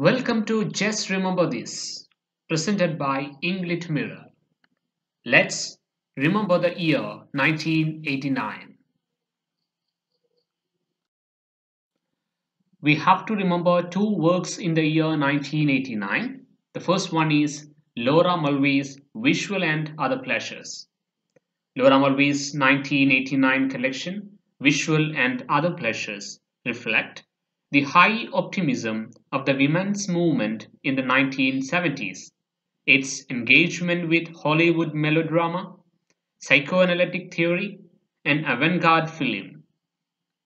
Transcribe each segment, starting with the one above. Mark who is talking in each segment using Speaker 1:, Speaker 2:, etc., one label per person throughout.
Speaker 1: Welcome to Just Remember This, presented by Eng Lit Mirror. Let's remember the year 1989. We have to remember two works in the year 1989. The first one is Laura Mulvey's Visual and Other Pleasures. Laura Mulvey's 1989 collection, Visual and Other Pleasures, reflect the high optimism of the women's movement in the 1970s, its engagement with Hollywood melodrama, psychoanalytic theory, and avant-garde film.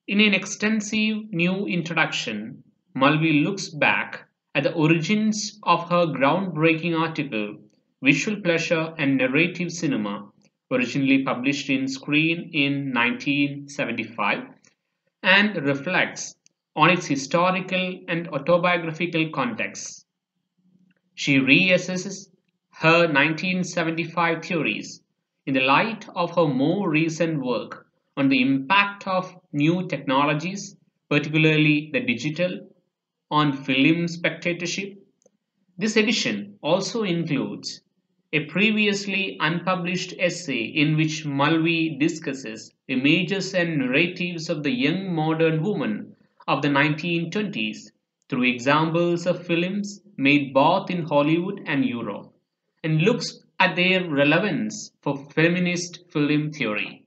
Speaker 1: In an extensive new introduction, Mulvey looks back at the origins of her groundbreaking article, Visual Pleasure and Narrative Cinema, originally published in Screen in 1975, and reflects on its historical and autobiographical context. She reassesses her 1975 theories in the light of her more recent work on the impact of new technologies, particularly the digital, on film spectatorship. This edition also includes a previously unpublished essay in which Mulvey discusses images and narratives of the young modern woman of the 1920s through examples of films made both in Hollywood and Europe and looks at their relevance for feminist film theory.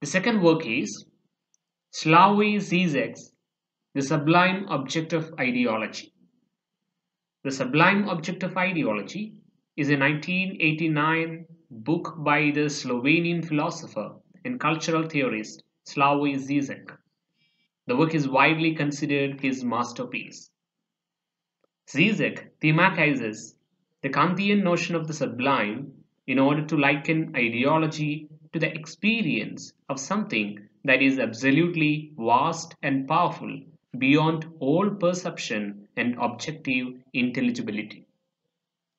Speaker 1: The second work is Slavoj Zizek's The Sublime Object of Ideology. The Sublime Object of Ideology is a 1989 book by the Slovenian philosopher and cultural theorist Slavoj Zizek. The work is widely considered his masterpiece. Zizek thematizes the Kantian notion of the sublime in order to liken ideology to the experience of something that is absolutely vast and powerful beyond all perception and objective intelligibility.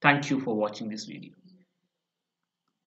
Speaker 1: Thank you for watching this video.